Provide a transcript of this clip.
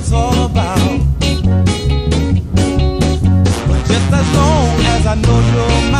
it's all about. But just as long as I know you're mine.